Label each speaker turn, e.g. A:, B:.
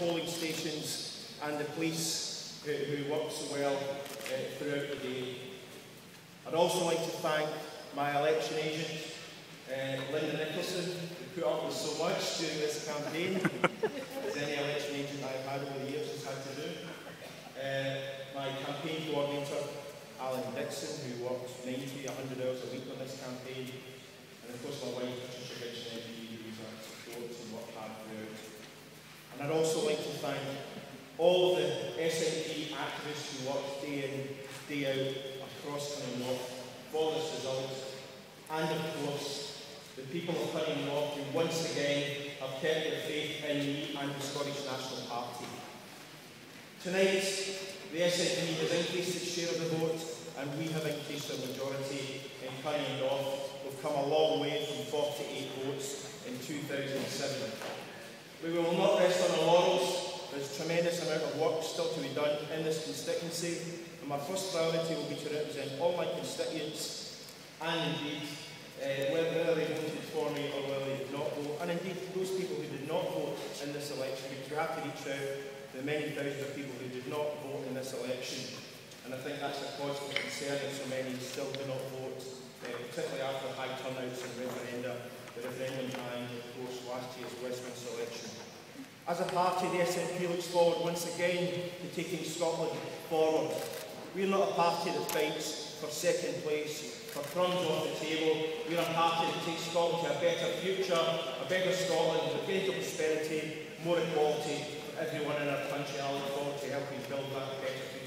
A: polling stations and the police who, who work so well uh, throughout the day. I'd also like to thank my election agent, uh, Linda Nicholson, who put up with so much during this campaign, as any election agent I've had over the years has had to do. Uh, my campaign coordinator, Alan Dixon, who worked 90, 100 hours a week on this campaign, and of course my wife, Patricia Gibson, who's our support and worked hard throughout. And I'd also thank all the SNP activists who work day in, day out across Cunninghame North for this result, and of course the people of Cunninghame North who once again have kept their faith in me and the Scottish National Party. Tonight, the SNP has increased its share of the vote and we have increased our majority in Cunninghame North. We've come a long way from 48 votes in 2007. We will not rest on our laurels. There's a tremendous amount of work still to be done in this constituency and my first priority will be to represent all my constituents and indeed uh, whether they voted for me or whether they did not vote, and indeed those people who did not vote in this election, because we have to reach out the many thousands of people who did not vote in this election. And I think that's a cause for concern that so many still do not vote, As a party, the SNP looks forward once again to taking Scotland forward. We're not a party that fights for second place, for crumbs off the table. We're a party that takes Scotland to a better future, a better Scotland, with greater prosperity, more equality for everyone in our country. I look forward to helping build that better future.